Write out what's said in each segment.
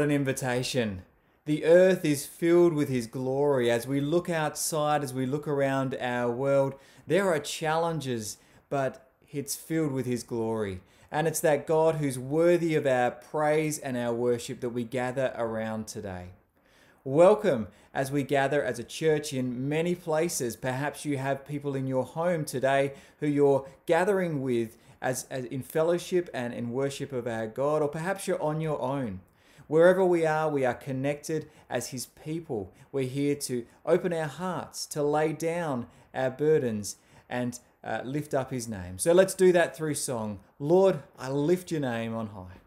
What an invitation! The earth is filled with His glory. As we look outside, as we look around our world, there are challenges, but it's filled with His glory. And it's that God who's worthy of our praise and our worship that we gather around today. Welcome as we gather as a church in many places. Perhaps you have people in your home today who you're gathering with as, as in fellowship and in worship of our God, or perhaps you're on your own. Wherever we are, we are connected as His people. We're here to open our hearts, to lay down our burdens, and uh, lift up His name. So let's do that through song. Lord, I lift your name on high.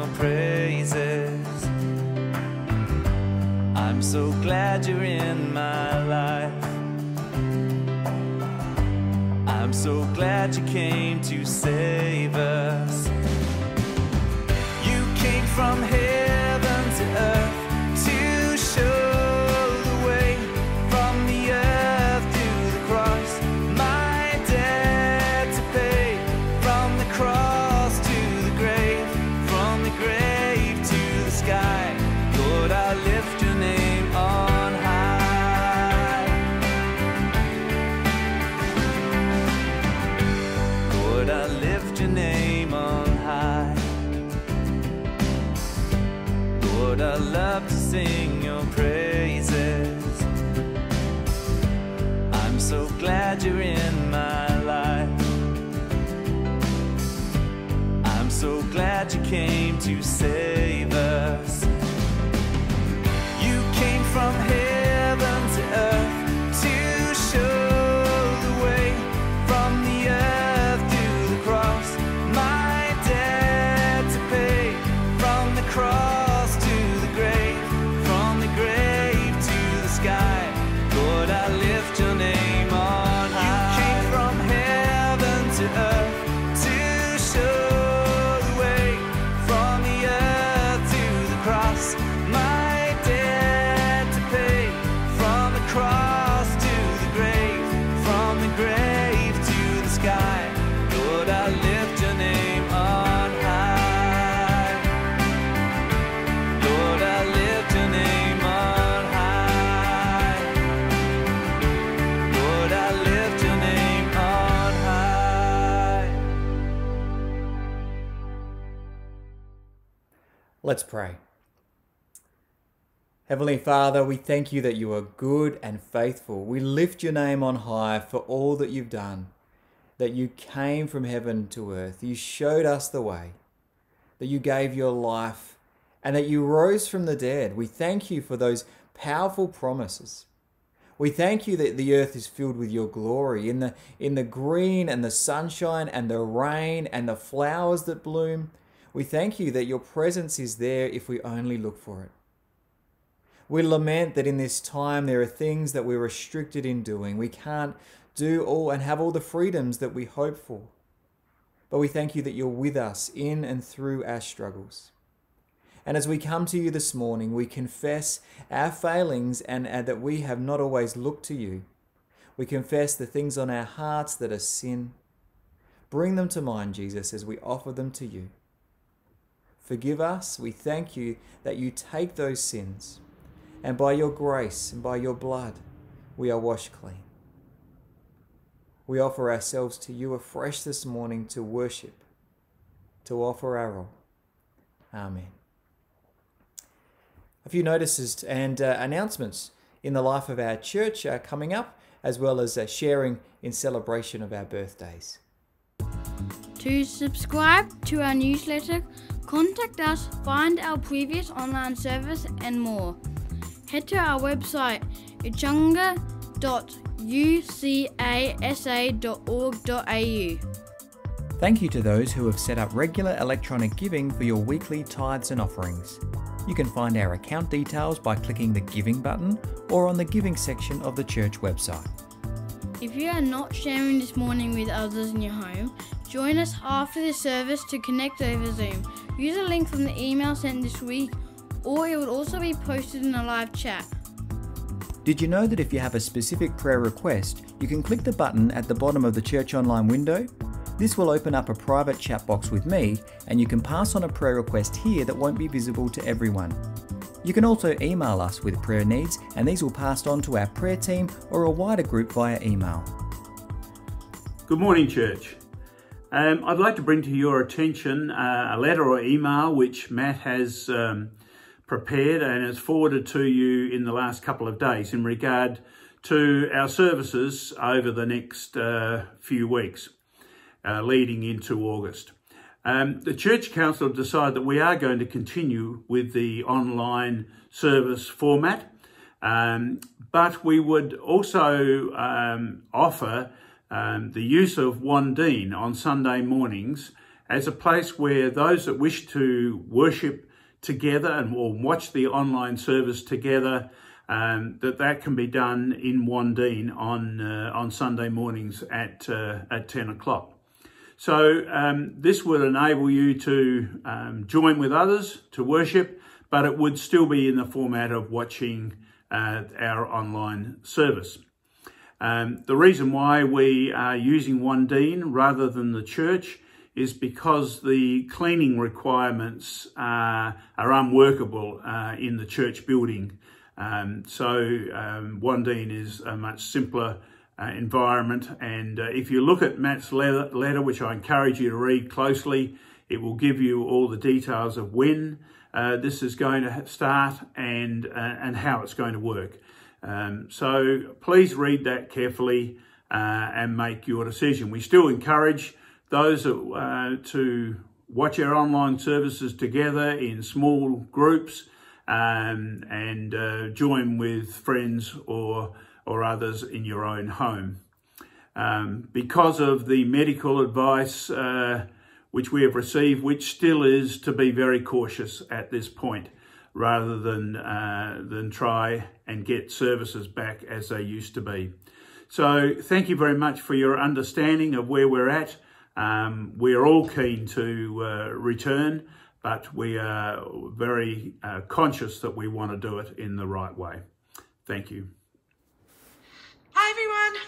Your praises. I'm so glad you're in my life. I'm so glad you came to save Let's pray. Heavenly Father, we thank you that you are good and faithful. We lift your name on high for all that you've done, that you came from heaven to earth. You showed us the way, that you gave your life, and that you rose from the dead. We thank you for those powerful promises. We thank you that the earth is filled with your glory in the in the green and the sunshine and the rain and the flowers that bloom. We thank you that your presence is there if we only look for it. We lament that in this time there are things that we're restricted in doing. We can't do all and have all the freedoms that we hope for. But we thank you that you're with us in and through our struggles. And as we come to you this morning, we confess our failings and, and that we have not always looked to you. We confess the things on our hearts that are sin. Bring them to mind, Jesus, as we offer them to you. Forgive us. We thank you that you take those sins, and by your grace and by your blood, we are washed clean. We offer ourselves to you afresh this morning to worship, to offer our all. Amen. A few notices and uh, announcements in the life of our church are coming up, as well as uh, sharing in celebration of our birthdays. To subscribe to our newsletter, contact us, find our previous online service, and more. Head to our website, echunga.ucasa.org.au. Thank you to those who have set up regular electronic giving for your weekly tithes and offerings. You can find our account details by clicking the Giving button or on the Giving section of the church website. If you are not sharing this morning with others in your home, Join us after the service to connect over Zoom. Use a link from the email sent this week, or it will also be posted in a live chat. Did you know that if you have a specific prayer request, you can click the button at the bottom of the Church Online window? This will open up a private chat box with me, and you can pass on a prayer request here that won't be visible to everyone. You can also email us with prayer needs, and these will pass on to our prayer team or a wider group via email. Good morning, church. Um, I'd like to bring to your attention uh, a letter or email which Matt has um, prepared and has forwarded to you in the last couple of days in regard to our services over the next uh, few weeks uh, leading into August. Um, the Church Council have decided that we are going to continue with the online service format, um, but we would also um, offer um, the use of Wandine on Sunday mornings as a place where those that wish to worship together and or watch the online service together, um, that that can be done in Wandine on uh, on Sunday mornings at uh, at ten o'clock. So um, this would enable you to um, join with others to worship, but it would still be in the format of watching uh, our online service. Um, the reason why we are using Wandine rather than the church is because the cleaning requirements uh, are unworkable uh, in the church building. Um, so um, Wandine is a much simpler uh, environment. And uh, if you look at Matt's letter, letter, which I encourage you to read closely, it will give you all the details of when uh, this is going to start and, uh, and how it's going to work. Um, so please read that carefully uh, and make your decision. We still encourage those uh, to watch our online services together in small groups um, and join with friends or, or others in your own home. Um, because of the medical advice uh, which we have received, which still is to be very cautious at this point rather than, uh, than try and get services back as they used to be. So thank you very much for your understanding of where we're at. Um, we're all keen to uh, return, but we are very uh, conscious that we want to do it in the right way. Thank you. Hi everyone,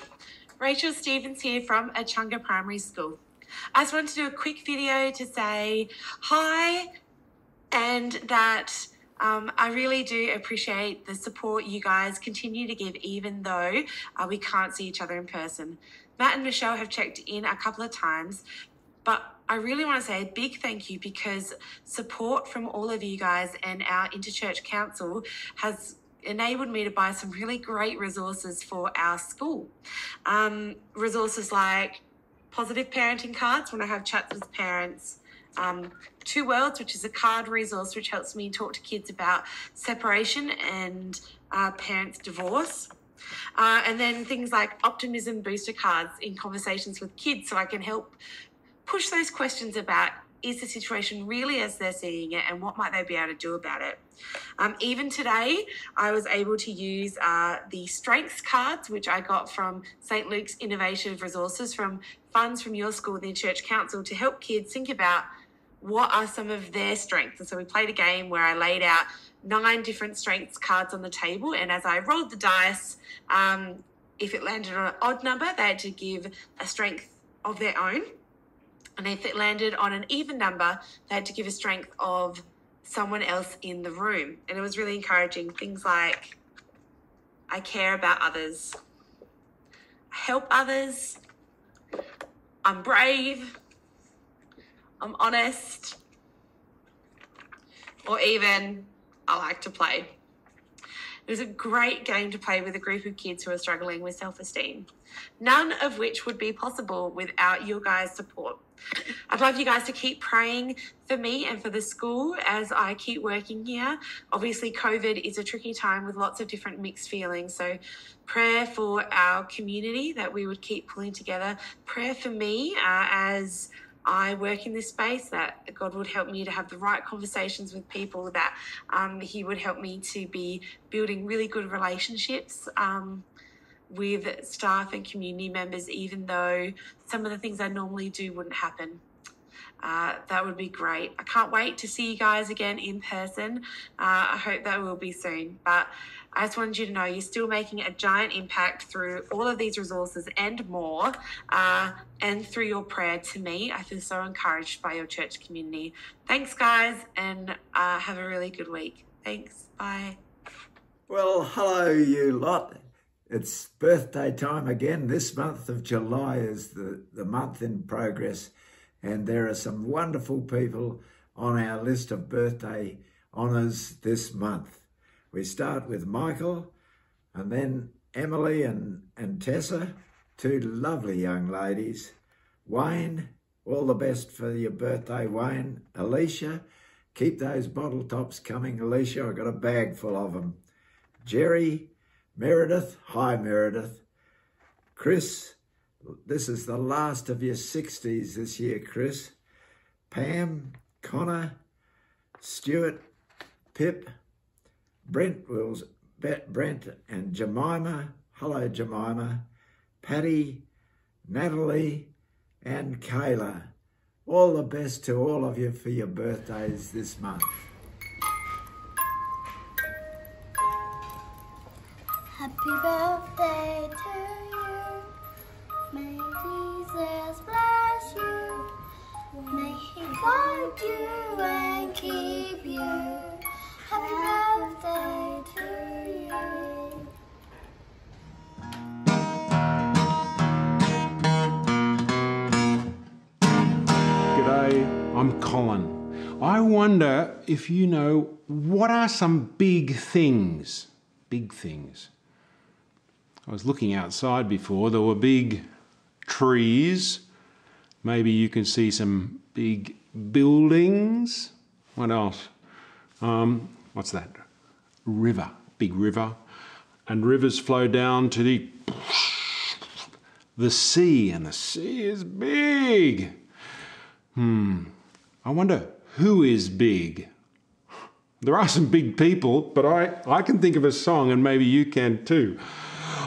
Rachel Stevens here from Echunga Primary School. I just wanted to do a quick video to say hi and that um, I really do appreciate the support you guys continue to give, even though uh, we can't see each other in person. Matt and Michelle have checked in a couple of times, but I really want to say a big thank you because support from all of you guys and our Interchurch Council has enabled me to buy some really great resources for our school. Um, resources like positive parenting cards when I have chats with parents, um, Two Worlds, which is a card resource which helps me talk to kids about separation and uh, parents' divorce. Uh, and then things like optimism booster cards in conversations with kids so I can help push those questions about is the situation really as they're seeing it and what might they be able to do about it. Um, even today, I was able to use uh, the strengths cards, which I got from St. Luke's Innovative Resources from funds from your school, the Church Council, to help kids think about what are some of their strengths. And so we played a game where I laid out nine different strengths cards on the table. And as I rolled the dice, um, if it landed on an odd number, they had to give a strength of their own. And if it landed on an even number, they had to give a strength of someone else in the room. And it was really encouraging. Things like, I care about others, I help others, I'm brave, I'm honest, or even I like to play. It was a great game to play with a group of kids who are struggling with self esteem, none of which would be possible without your guys' support. I'd love you guys to keep praying for me and for the school as I keep working here. Obviously, COVID is a tricky time with lots of different mixed feelings. So, prayer for our community that we would keep pulling together, prayer for me uh, as I work in this space, that God would help me to have the right conversations with people, that um, He would help me to be building really good relationships um, with staff and community members, even though some of the things I normally do wouldn't happen. Uh, that would be great. I can't wait to see you guys again in person. Uh, I hope that will be soon. But I just wanted you to know you're still making a giant impact through all of these resources and more, uh, and through your prayer to me. I feel so encouraged by your church community. Thanks, guys, and uh, have a really good week. Thanks. Bye. Well, hello, you lot. It's birthday time again. This month of July is the, the month in progress, and there are some wonderful people on our list of birthday honours this month. We start with Michael, and then Emily and, and Tessa, two lovely young ladies. Wayne, all the best for your birthday, Wayne. Alicia, keep those bottle tops coming, Alicia. I've got a bag full of them. Jerry, Meredith, hi Meredith. Chris, this is the last of your 60s this year, Chris. Pam, Connor, Stuart, Pip, Brent Wills, Brent and Jemima. Hello, Jemima. Patty, Natalie, and Kayla. All the best to all of you for your birthdays this month. Happy birthday to you. May Jesus bless you. May he guide you and keep you. Happy birthday to you. G'day, I'm Colin. I wonder if you know what are some big things? Big things. I was looking outside before, there were big trees. Maybe you can see some big buildings. What else? Um, what's that? River, big river. And rivers flow down to the the sea, and the sea is big. Hmm. I wonder who is big. There are some big people, but I, I can think of a song, and maybe you can too.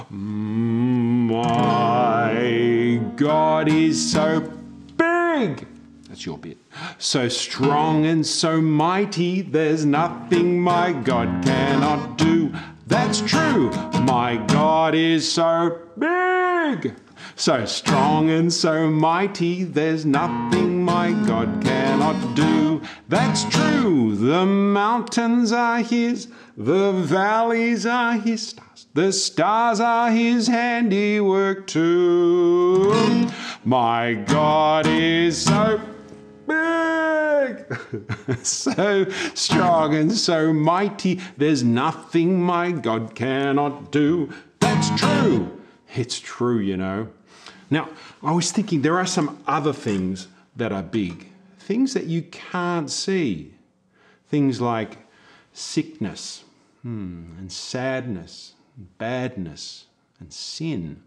My God is so big. That's your bit. So strong and so mighty, there's nothing my God cannot do. That's true. My God is so big. So strong and so mighty, there's nothing my God cannot do. That's true. The mountains are His, the valleys are His stars. The stars are His handiwork too. My God is so big, so strong and so mighty, there's nothing my God cannot do. That's true. It's true, you know. Now, I was thinking there are some other things that are big, things that you can't see. Things like sickness hmm, and sadness, and badness and sin.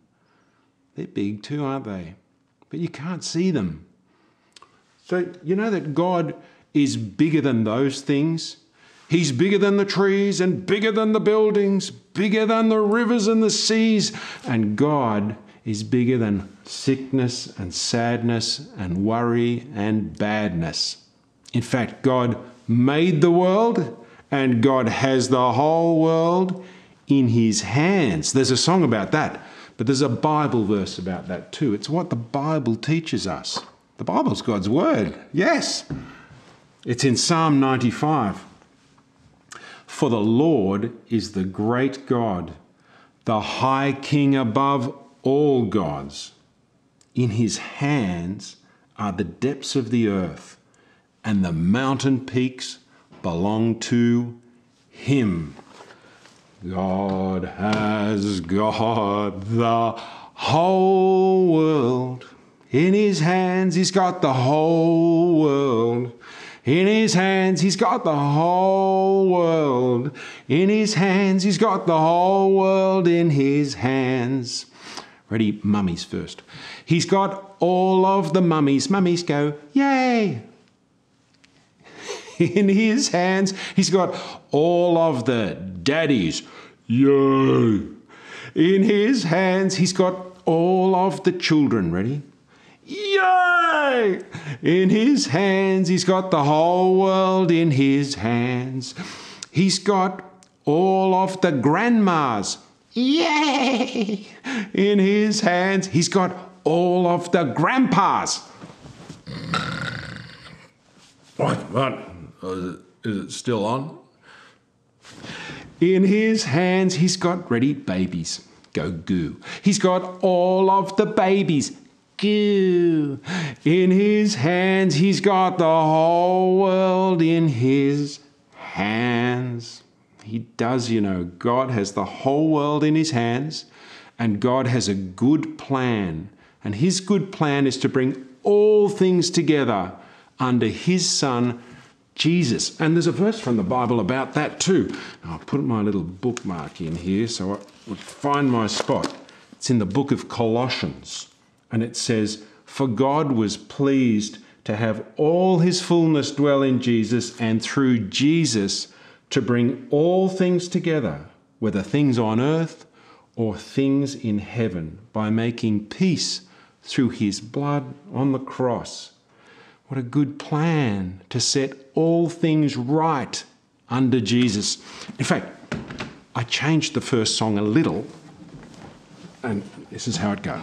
They're big too, aren't they? But you can't see them. So, you know that God is bigger than those things? He's bigger than the trees and bigger than the buildings, bigger than the rivers and the seas. And God is bigger than sickness and sadness and worry and badness. In fact, God made the world and God has the whole world in his hands. There's a song about that, but there's a Bible verse about that too. It's what the Bible teaches us. The Bible's God's word. Yes. It's in Psalm 95. For the Lord is the great God, the high King above all gods. In his hands are the depths of the earth, and the mountain peaks belong to him. God has got the whole world in his hands. He's got the whole world. In his hands, he's got the whole world. In his hands, he's got the whole world in his hands. Ready? Mummies first. He's got all of the mummies. Mummies go, yay! In his hands, he's got all of the daddies. Yay! In his hands, he's got all of the children. Ready? Yay! In his hands, he's got the whole world in his hands. He's got all of the grandmas. Yay! In his hands, he's got all of the grandpas. What? What? Is it, is it still on? In his hands, he's got ready babies. Go goo. He's got all of the babies. Goo. In his hands, he's got the whole world in his hands. He does, you know. God has the whole world in his hands, and God has a good plan. And his good plan is to bring all things together under his son, Jesus. And there's a verse from the Bible about that too. I'll put my little bookmark in here so I would find my spot. It's in the book of Colossians. And it says, For God was pleased to have all his fullness dwell in Jesus, and through Jesus to bring all things together, whether things on earth or things in heaven, by making peace through his blood on the cross. What a good plan to set all things right under Jesus. In fact, I changed the first song a little, and this is how it goes.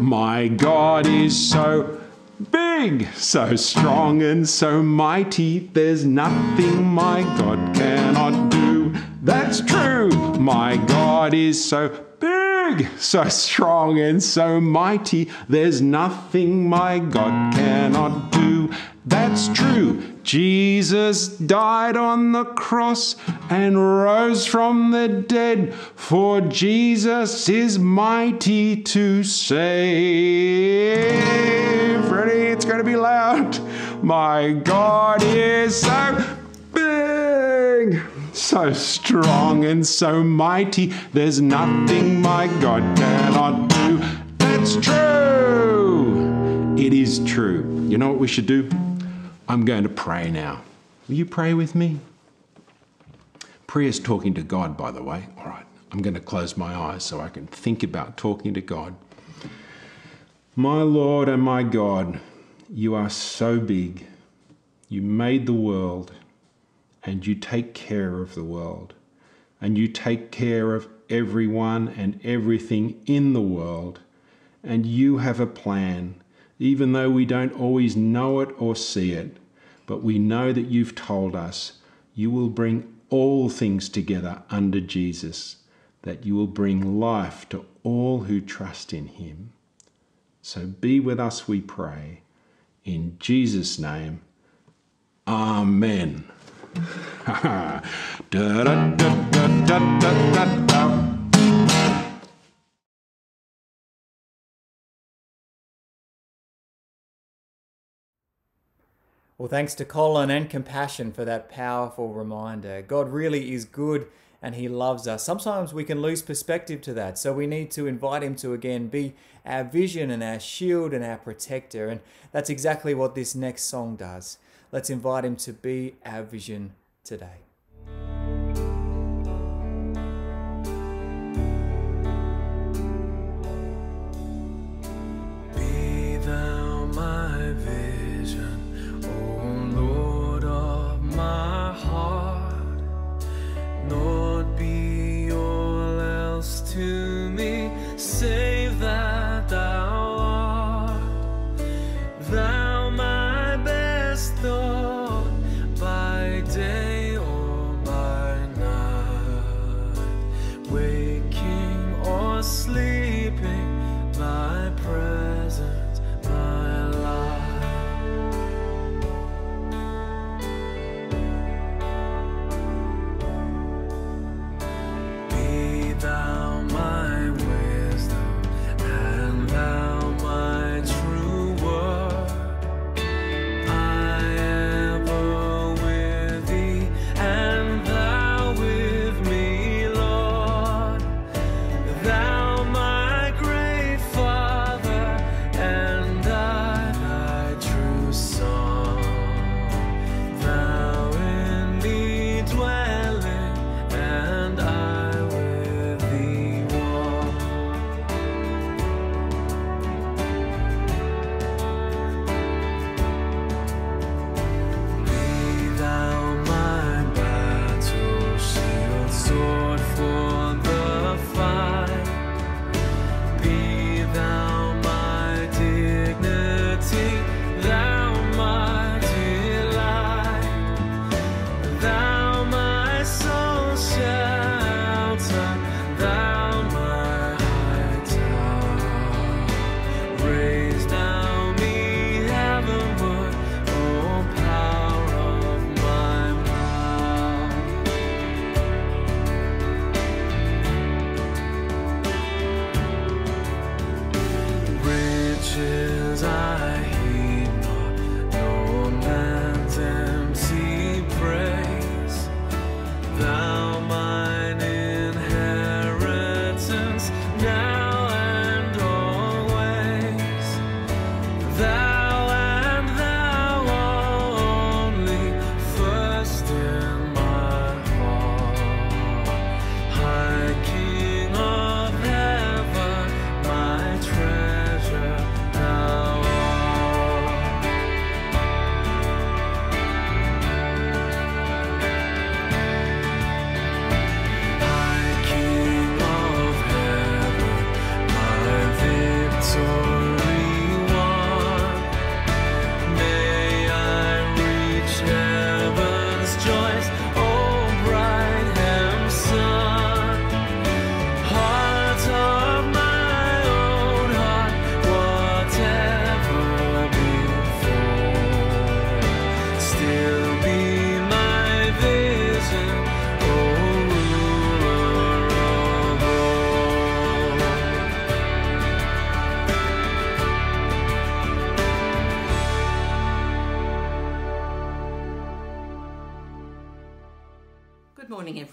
My God is so big, so strong, and so mighty, there's nothing my God cannot do. That's true. My God is so big, so strong, and so mighty, there's nothing my God cannot do. That's true. Jesus died on the cross and rose from the dead, for Jesus is mighty to save. Ready? It's going to be loud. My God is so big, so strong, and so mighty. There's nothing my God cannot do. That's true. It is true. You know what we should do? I'm going to pray now. Will you pray with me? Prayer is talking to God, by the way. All right, I'm going to close my eyes so I can think about talking to God. My Lord and my God, you are so big. You made the world and you take care of the world and you take care of everyone and everything in the world. And you have a plan, even though we don't always know it or see it. But we know that you've told us you will bring all things together under Jesus, that you will bring life to all who trust in him. So be with us, we pray. In Jesus' name, Amen. Well, thanks to Colin and Compassion for that powerful reminder. God really is good and He loves us. Sometimes we can lose perspective to that, so we need to invite Him to again be our vision and our shield and our protector. And that's exactly what this next song does. Let's invite Him to be our vision today.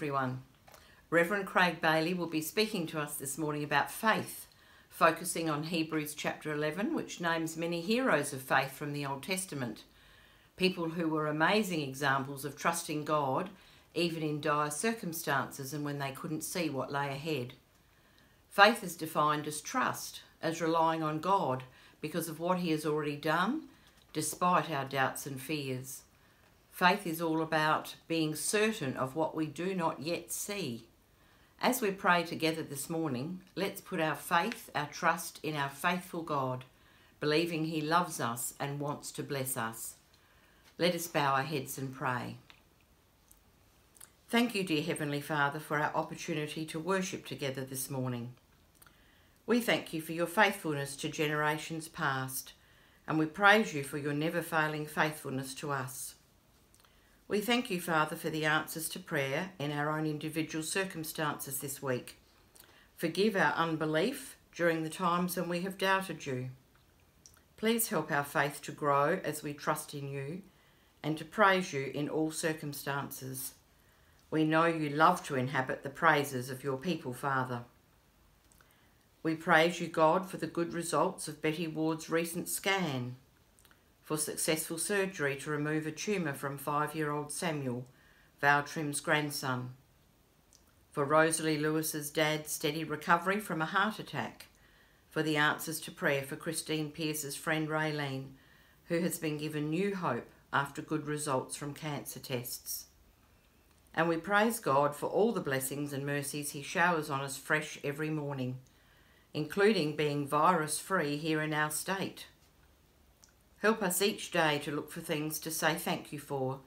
Everyone. Reverend Craig Bailey will be speaking to us this morning about faith, focusing on Hebrews chapter 11, which names many heroes of faith from the Old Testament. People who were amazing examples of trusting God, even in dire circumstances and when they couldn't see what lay ahead. Faith is defined as trust, as relying on God because of what He has already done, despite our doubts and fears. Faith is all about being certain of what we do not yet see. As we pray together this morning, let's put our faith, our trust in our faithful God, believing He loves us and wants to bless us. Let us bow our heads and pray. Thank you, dear Heavenly Father, for our opportunity to worship together this morning. We thank you for your faithfulness to generations past, and we praise you for your never failing faithfulness to us. We thank you, Father, for the answers to prayer in our own individual circumstances this week. Forgive our unbelief during the times when we have doubted you. Please help our faith to grow as we trust in you and to praise you in all circumstances. We know you love to inhabit the praises of your people, Father. We praise you, God, for the good results of Betty Ward's recent scan, for successful surgery to remove a tumour from five year old Samuel, Val Trim's grandson, for Rosalie Lewis's dad's steady recovery from a heart attack, for the answers to prayer for Christine Pierce's friend Raylene, who has been given new hope after good results from cancer tests. And we praise God for all the blessings and mercies He showers on us fresh every morning including being virus free here in our state. Help us each day to look for things to say thank you for,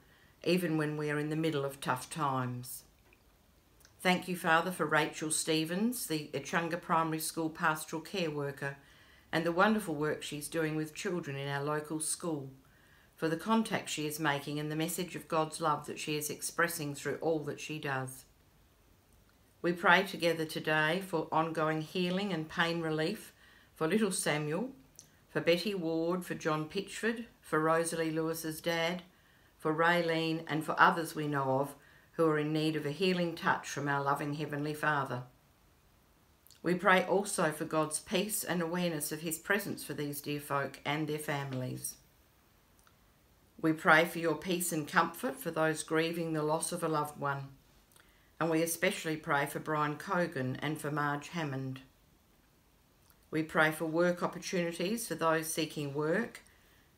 even when we are in the middle of tough times. Thank you, Father, for Rachel Stevens, the Echunga Primary School pastoral care worker, and the wonderful work she's doing with children in our local school, for the contact she is making and the message of God's love that she is expressing through all that she does. We pray together today for ongoing healing and pain relief for little Samuel, for Betty Ward, for John Pitchford, for Rosalie Lewis's dad, for Raylene, and for others we know of who are in need of a healing touch from our loving Heavenly Father. We pray also for God's peace and awareness of His presence for these dear folk and their families. We pray for your peace and comfort for those grieving the loss of a loved one and we especially pray for Brian Cogan and for Marge Hammond. We pray for work opportunities for those seeking work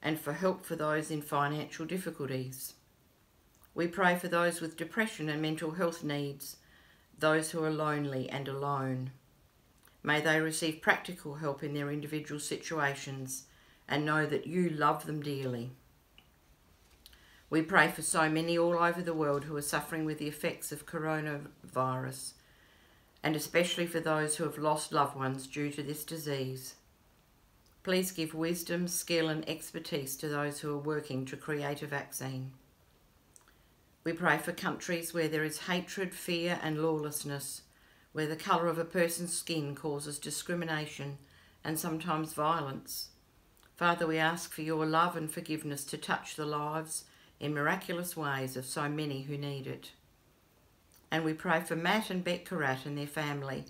and for help for those in financial difficulties. We pray for those with depression and mental health needs, those who are lonely and alone. May they receive practical help in their individual situations and know that you love them dearly. We pray for so many all over the world who are suffering with the effects of coronavirus, and especially for those who have lost loved ones due to this disease. Please give wisdom, skill, and expertise to those who are working to create a vaccine. We pray for countries where there is hatred, fear, and lawlessness, where the colour of a person's skin causes discrimination and sometimes violence. Father, we ask for your love and forgiveness to touch the lives in miraculous ways of so many who need it. And we pray for Matt and Beck Carratt and their family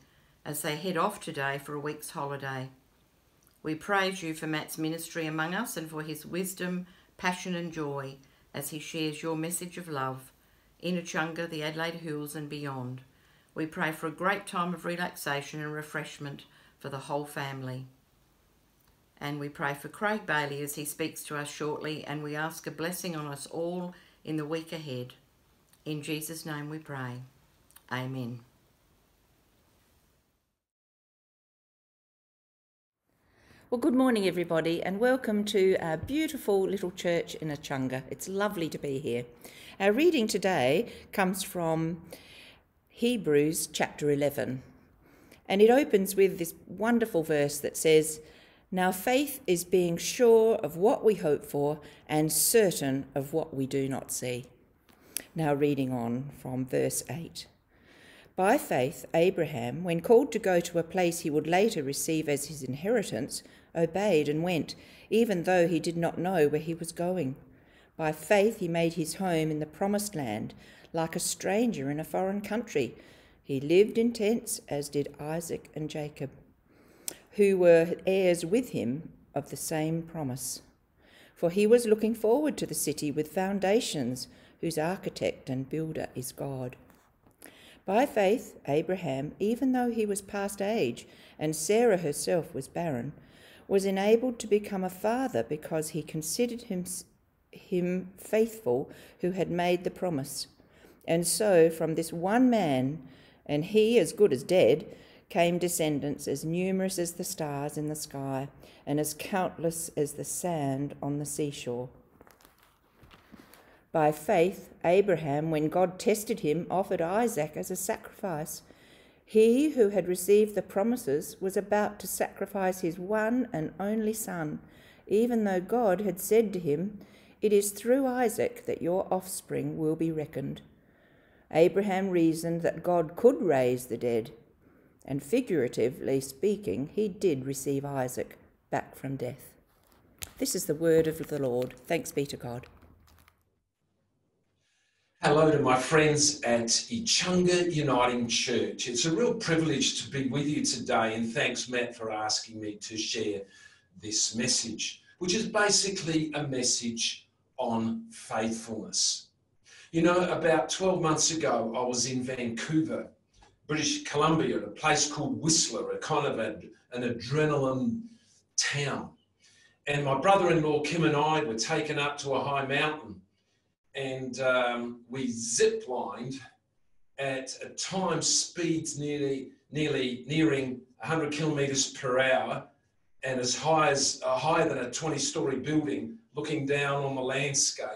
as they head off today for a week's holiday. We praise you for Matt's ministry among us and for his wisdom, passion, and joy as he shares your message of love in Echunga, the Adelaide Hills, and beyond. We pray for a great time of relaxation and refreshment for the whole family. And we pray for Craig Bailey as he speaks to us shortly, and we ask a blessing on us all in the week ahead. In Jesus' name we pray. Amen. Well, good morning, everybody, and welcome to our beautiful little church in Echunga. It's lovely to be here. Our reading today comes from Hebrews chapter 11, and it opens with this wonderful verse that says, now, faith is being sure of what we hope for and certain of what we do not see. Now, reading on from verse 8. By faith, Abraham, when called to go to a place he would later receive as his inheritance, obeyed and went, even though he did not know where he was going. By faith, he made his home in the promised land, like a stranger in a foreign country. He lived in tents, as did Isaac and Jacob, who were heirs with him of the same promise. For he was looking forward to the city with foundations, whose architect and builder is God. By faith, Abraham, even though he was past age and Sarah herself was barren, was enabled to become a father because he considered him, him faithful who had made the promise. And so, from this one man, and he as good as dead, came descendants as numerous as the stars in the sky and as countless as the sand on the seashore. By faith, Abraham, when God tested him, offered Isaac as a sacrifice. He who had received the promises was about to sacrifice his one and only son, even though God had said to him, It is through Isaac that your offspring will be reckoned. Abraham reasoned that God could raise the dead, and figuratively speaking, he did receive Isaac back from death. This is the word of the Lord. Thanks be to God. Hello to my friends at Echunga Uniting Church. It's a real privilege to be with you today, and thanks, Matt, for asking me to share this message, which is basically a message on faithfulness. You know, about 12 months ago, I was in Vancouver, British Columbia, at a place called Whistler, a kind of an adrenaline town. And my brother in law, Kim, and I were taken up to a high mountain and um, we zip lined at a time speeds nearly nearly nearing 100 kilometers per hour and as high as uh, higher than a 20 story building looking down on the landscape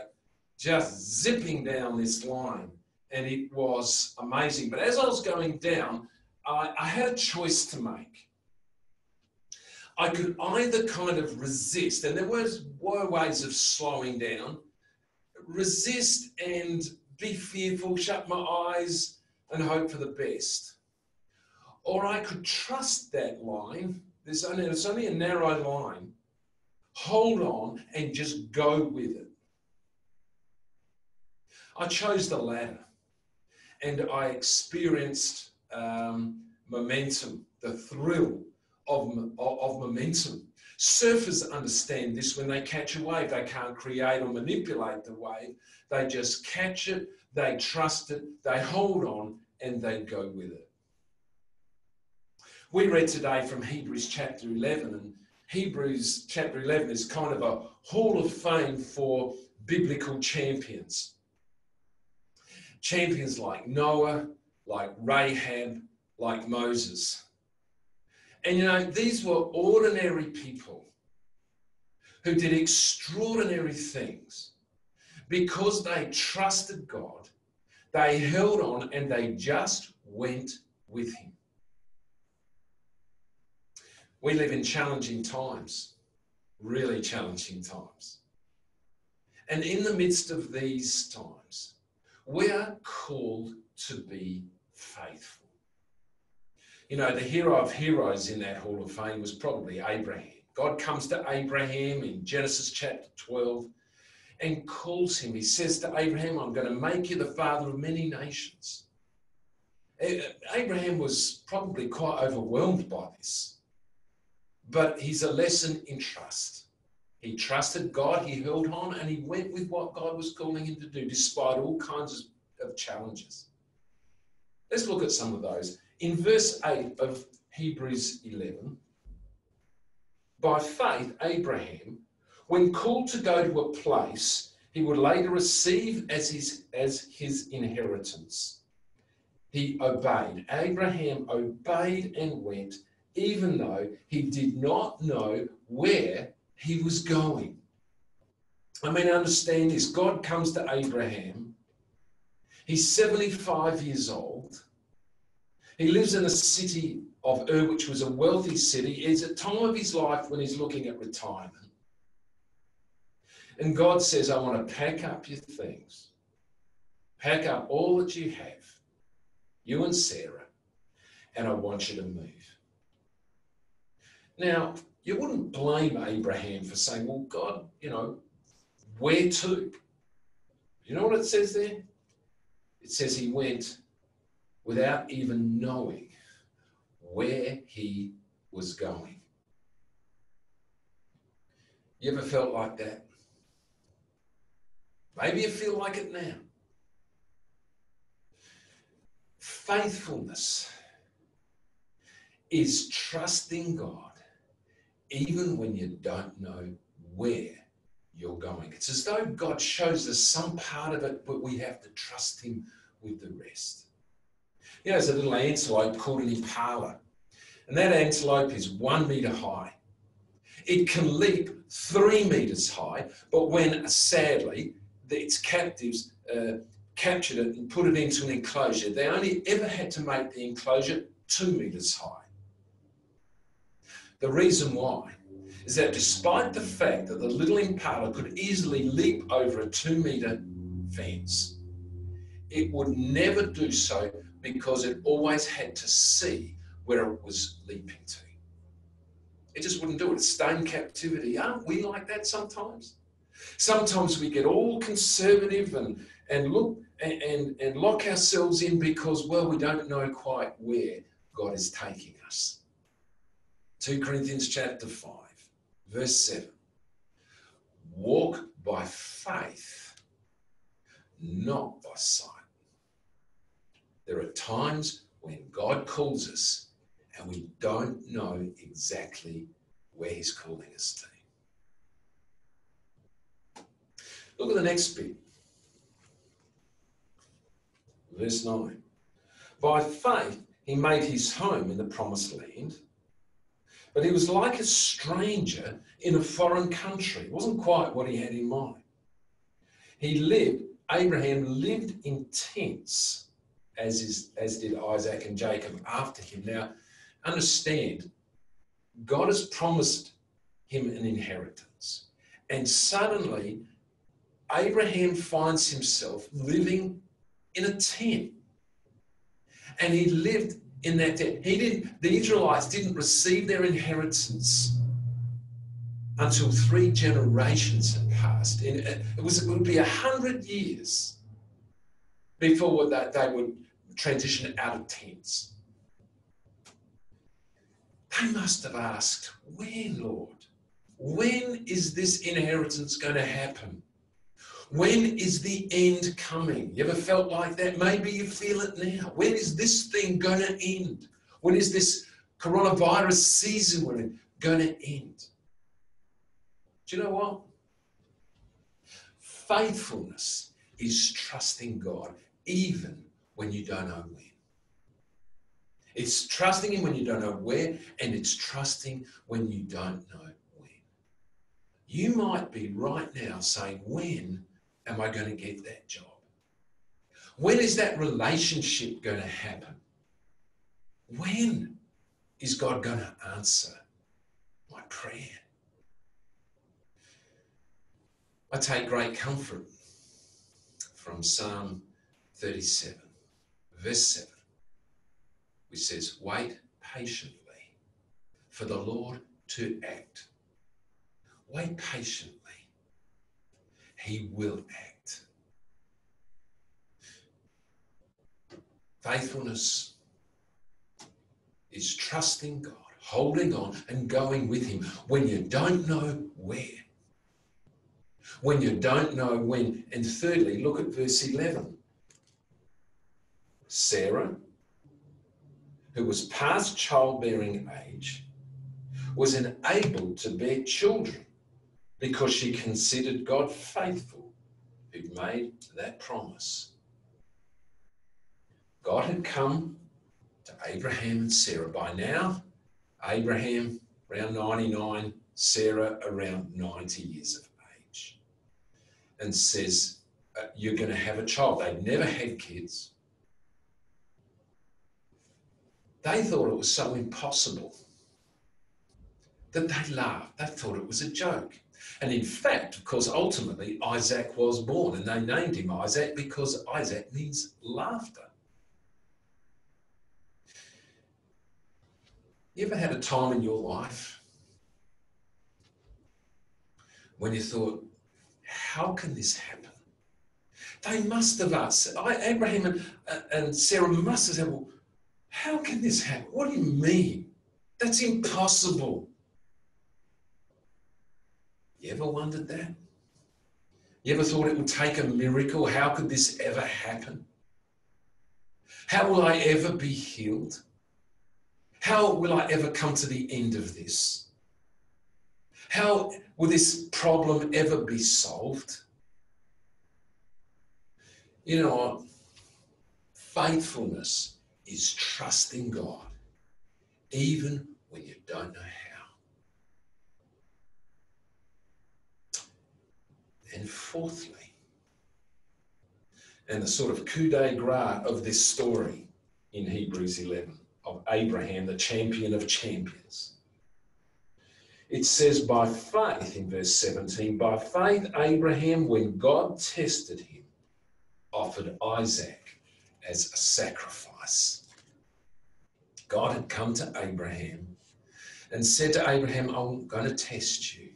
just zipping down this line. And it was amazing. But as i was going down I, I had a choice to make. I could either kind of resist and there was were ways of slowing down resist and be fearful, shut my eyes and hope for the best. Or I could trust that line. There's only, it's only a narrow line. Hold on and just go with it. I chose the latter and I experienced um, momentum, the thrill of, of, of momentum. Surfers understand this when they catch a wave. They can't create or manipulate the wave. They just catch it, they trust it, they hold on, and they go with it. We read today from Hebrews chapter 11, and Hebrews chapter 11 is kind of a hall of fame for biblical champions. Champions like Noah, like Rahab, like Moses. And you know, these were ordinary people who did extraordinary things because they trusted God, they held on and they just went with Him. We live in challenging times, really challenging times. And in the midst of these times, we are called to be faithful. You know, the hero of heroes in that Hall of Fame was probably Abraham. God comes to Abraham in Genesis chapter 12 and calls him. He says to Abraham, I'm going to make you the father of many nations. Abraham was probably quite overwhelmed by this, but he's a lesson in trust. He trusted God, he held on, and he went with what God was calling him to do, despite all kinds of challenges. Let's look at some of those. In verse 8 of Hebrews 11, by faith, Abraham, when called to go to a place he would later receive as his, as his inheritance, he obeyed. Abraham obeyed and went, even though he did not know where he was going. I mean, understand this God comes to Abraham, he's 75 years old. He lives in a city of Ur, which was a wealthy city. It's a time of his life when he's looking at retirement. And God says, I want to pack up your things, pack up all that you have, you and Sarah, and I want you to move. Now, you wouldn't blame Abraham for saying, Well, God, you know, where to? You know what it says there? it says he went without even knowing where he was going. You ever felt like that? Maybe you feel like it now. Faithfulness is trusting God even when you don't know where you're going. It's as though God shows us some part of it, but we have to trust Him with the rest. You know, a little antelope called an impala, and that antelope is one meter high. It can leap three meters high, but when sadly its captives uh, captured it and put it into an enclosure, they only ever had to make the enclosure two meters high. The reason why is that despite the fact that the little impala could easily leap over a two meter fence, it would never do so because it always had to see where it was leaping to. It just wouldn't do it. It's stay in captivity. Aren't we like that sometimes? Sometimes we get all conservative and, and look and, and lock ourselves in because, well, we don't know quite where God is taking us. 2 Corinthians chapter 5, verse 7. Walk by faith, not by sight. There are times when God calls us and we don't know exactly where He's calling us to. Look at the next bit. Verse 9. By faith, he made his home in the promised land, but he was like a stranger in a foreign country. It wasn't quite what he had in mind. He lived, Abraham lived in tents, as, is, as did Isaac and Jacob after him. Now, understand, God has promised him an inheritance. And suddenly, Abraham finds himself living in a tent. And he lived in that tent. He didn't, the Israelites didn't receive their inheritance until three generations had passed. It, was, it would be a hundred years before that they would transition out of tents. They must have asked, when, Lord? When is this inheritance going to happen? When is the end coming? You ever felt like that? Maybe you feel it now. When is this thing going to end? When is this coronavirus season going to end? Do you know what? Faithfulness is trusting God even when you don't know when. It's trusting Him when you don't know where, and it's trusting when you don't know when. You might be right now saying, When am I going to get that job? When is that relationship going to happen? When is God going to answer my prayer? I take great comfort from Psalm 37, verse 7, which says, Wait patiently for the Lord to act. Wait patiently he will act. Faithfulness is trusting God, holding on, and going with Him when you don't know where. When you don't know when. And thirdly, look at verse 11. Sarah, who was past childbearing age, was enabled to bear children because she considered God faithful who made that promise. God had come to Abraham and Sarah. By now, Abraham around 99, Sarah around 90 years of age, and says, uh, You're going to have a child. They'd never had kids. They thought it was so impossible that they laughed. They thought it was a joke. And in fact, of course, ultimately, Isaac was born, and they named him Isaac because Isaac means laughter. You ever had a time in your life when you thought, how can this happen? They must have asked. Abraham and, uh, and Sarah must have said, Well, how can this happen? What do you mean? That's impossible. You ever wondered that? You ever thought it would take a miracle? How could this ever happen? How will I ever be healed? How will I ever come to the end of this? How will this problem ever be solved? You know? Faithfulness is trusting God, even when you don't know how. And fourthly, and the sort of coup de grace of this story in Hebrews 11 of Abraham, the champion of champions. It says, by faith, in verse 17, by faith, Abraham, when God tested him, offered Isaac as a sacrifice. God had come to Abraham and said to Abraham, I'm going to test you.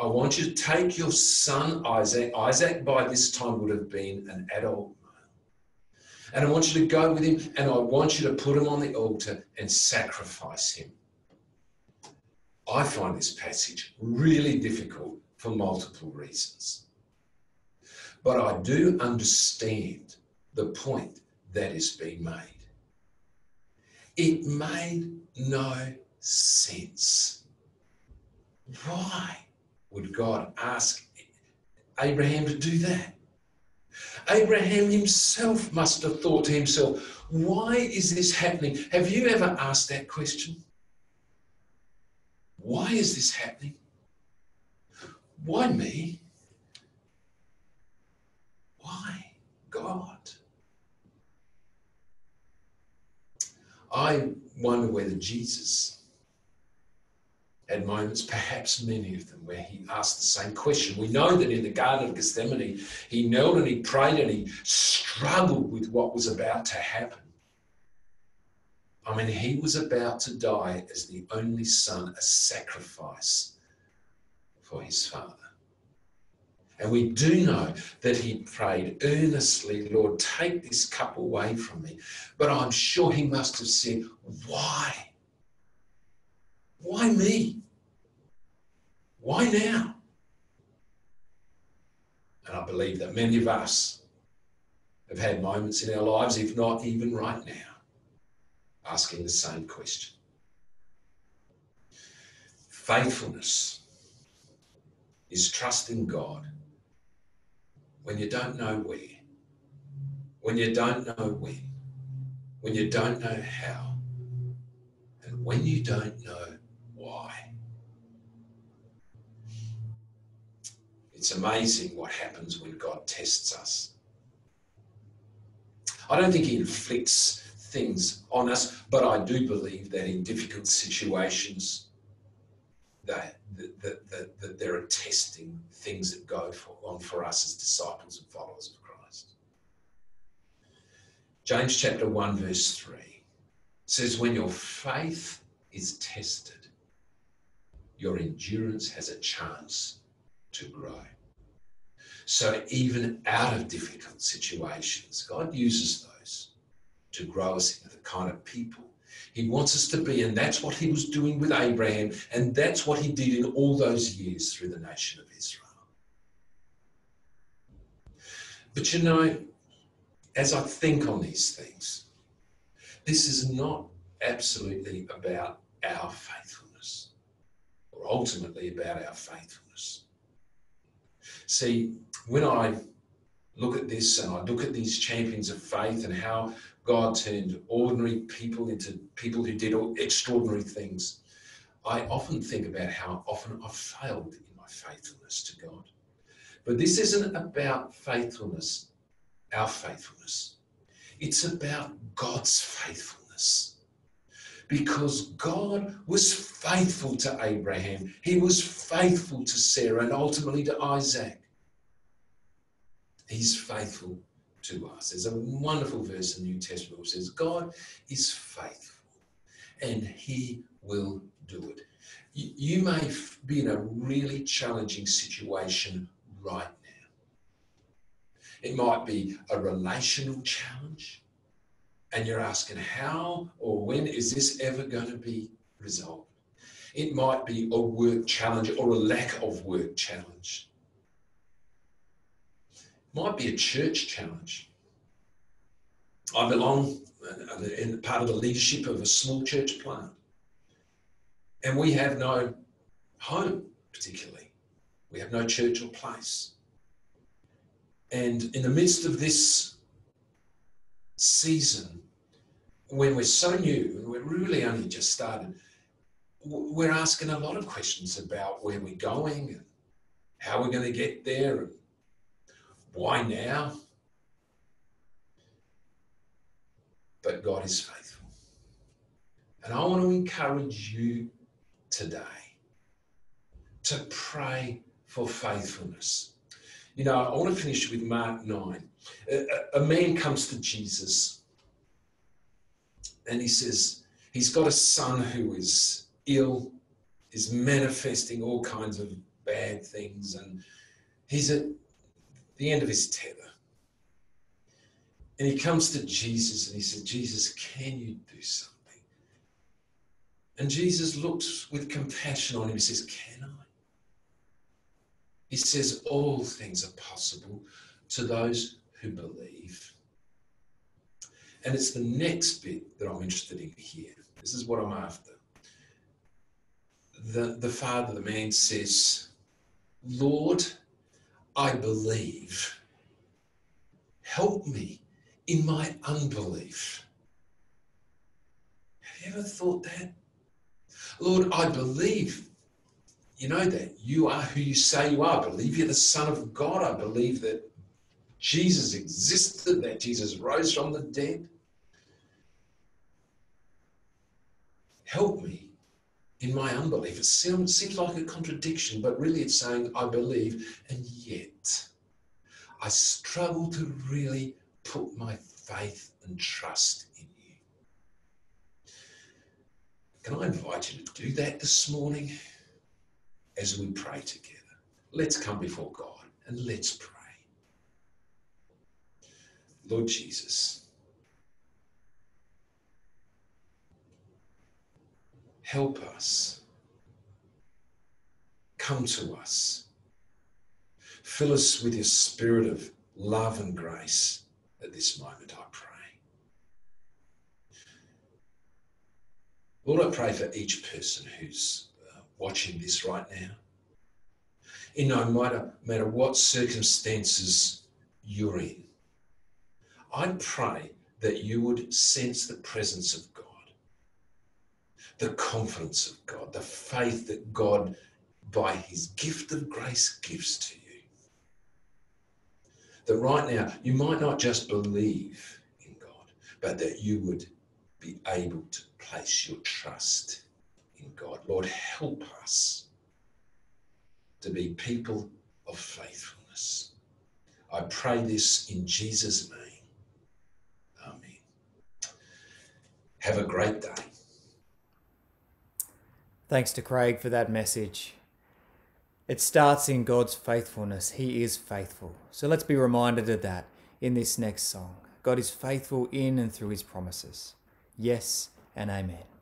I want you to take your son Isaac. Isaac, by this time, would have been an adult male. And I want you to go with him and I want you to put him on the altar and sacrifice him. I find this passage really difficult for multiple reasons. But I do understand the point that is being made. It made no sense. Why would God ask Abraham to do that? Abraham himself must have thought to himself, why is this happening? Have you ever asked that question? Why is this happening? Why me? Why God? I wonder whether Jesus had moments, perhaps many of them, where he asked the same question. We know that in the Garden of Gethsemane, he knelt and he prayed and he struggled with what was about to happen. I mean, he was about to die as the only son, a sacrifice for his father. And we do know that he prayed earnestly, Lord, take this cup away from me. But I'm sure he must have said, Why? Why me? Why now? And I believe that many of us have had moments in our lives, if not even right now, asking the same question. Faithfulness is trusting God when you don't know where, when you don't know when, when you don't know how, and when you don't know why. It's amazing what happens when God tests us. I don't think He inflicts things on us, but I do believe that in difficult situations, that, that, that, that there are testing things that go for, on for us as disciples and followers of Christ. James chapter 1, verse 3 says, When your faith is tested, your endurance has a chance to grow. So, even out of difficult situations, God uses those to grow us into the kind of people he wants us to be. And that's what he was doing with Abraham. And that's what he did in all those years through the nation of Israel. But you know, as I think on these things, this is not absolutely about our faithfulness or ultimately about our faithfulness. See, when I look at this and I look at these champions of faith and how God turned ordinary people into people who did extraordinary things. I often think about how often I've failed in my faithfulness to God. But this isn't about faithfulness, our faithfulness. It's about God's faithfulness. Because God was faithful to Abraham, He was faithful to Sarah, and ultimately to Isaac. He's faithful to us. There's a wonderful verse in the New Testament which says, God is faithful and he will do it. You, may be in a really challenging situation right now. It might be a relational challenge. And you're asking, how or when is this ever going to be resolved? It might be a work challenge or a lack of work challenge. Might be a church challenge. I belong uh, in part of the leadership of a small church plant. And we have no home, particularly. We have no church or place. And in the midst of this season, when we're so new and we're really only just started, we're asking a lot of questions about where we're going and how we're going to get there and why now. But God is faithful. And I want to encourage you today to pray for faithfulness. You know, I want to finish with Mark 9. A, a man comes to Jesus and he says, he's got a son who is ill, is manifesting all kinds of bad things, and he's at the end of his tether. And he comes to Jesus and he said, Jesus, can you do something? And Jesus looks with compassion on him. He says, Can I? He says, All things are possible to those who believe. And it's the next bit that I'm interested in here. This is what I'm after. The, the father, the man says, Lord, I believe. Help me in my unbelief. Have you ever thought that? Lord, I believe, you know, that you are who you say you are. I believe you're the Son of God. I believe that Jesus existed, that Jesus rose from the dead. Help me in my unbelief. It seems, seems like a contradiction, but really it's saying, I believe, and yet I struggle to really put my faith and trust in you. Can I invite you to do that this morning as we pray together? Let's come before God and let's pray. Lord Jesus, help us. Come to us. Fill us with your spirit of love and grace at this moment, I pray. Lord, I pray for each person who's uh, watching this right now. In no matter, matter what circumstances you're in, I pray that you would sense the presence of the confidence of God, the faith that God, by his gift of grace, gives to you. That right now, you might not just believe in God, but that you would be able to place your trust in God. Lord, help us to be people of faithfulness. I pray this in Jesus' name. Amen. Have a great day. Thanks to Craig for that message. It starts in God's faithfulness. He is faithful. So let's be reminded of that in this next song. God is faithful in and through his promises. Yes and amen.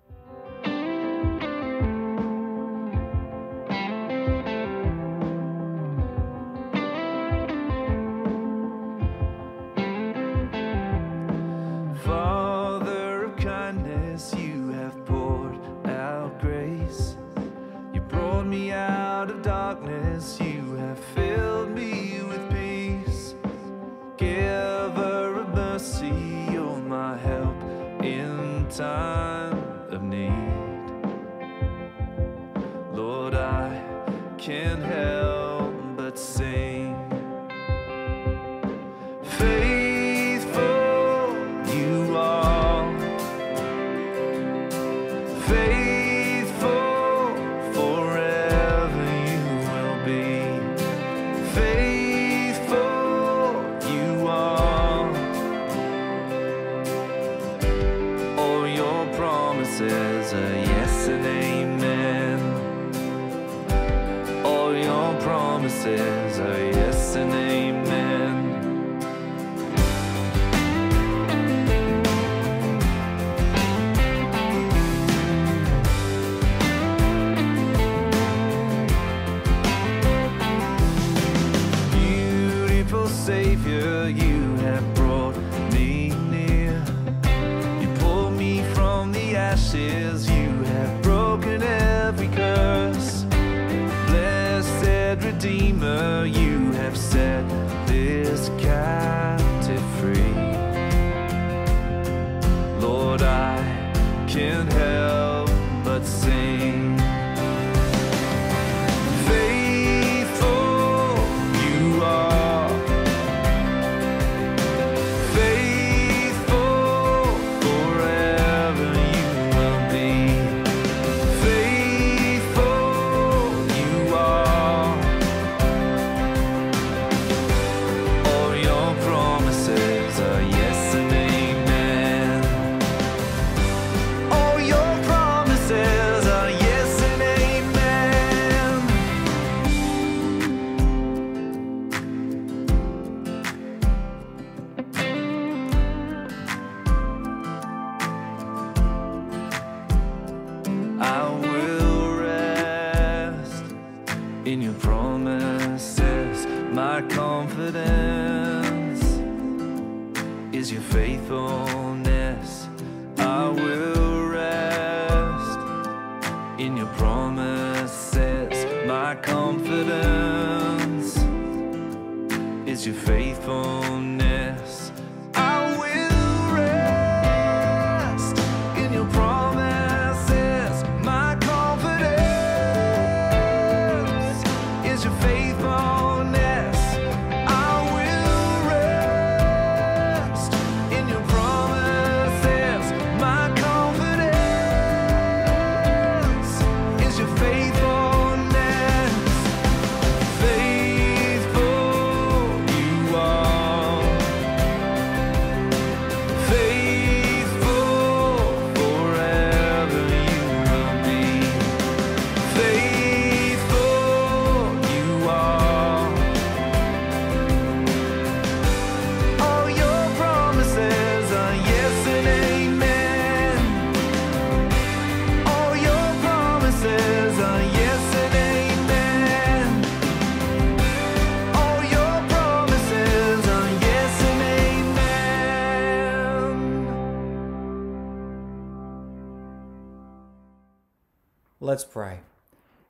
Redeemer, you have set this captive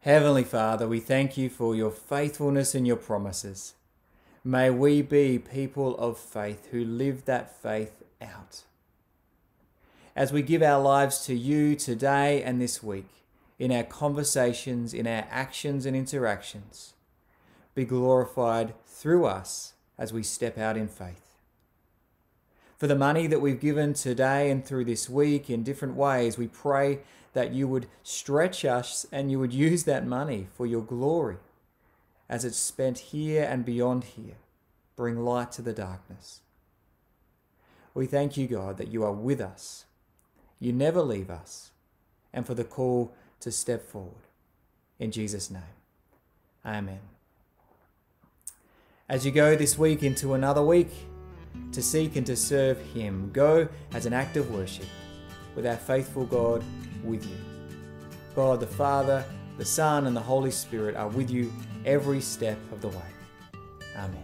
Heavenly Father, we thank you for your faithfulness and your promises. May we be people of faith who live that faith out. As we give our lives to you today and this week, in our conversations, in our actions and interactions, be glorified through us as we step out in faith. For the money that we've given today and through this week in different ways, we pray that you would stretch us and you would use that money for your glory as it's spent here and beyond here. Bring light to the darkness. We thank you, God, that you are with us. You never leave us, and for the call to step forward. In Jesus' name, Amen. As you go this week into another week to seek and to serve Him, go as an act of worship with our faithful God with you. God the Father, the Son, and the Holy Spirit are with you every step of the way. Amen.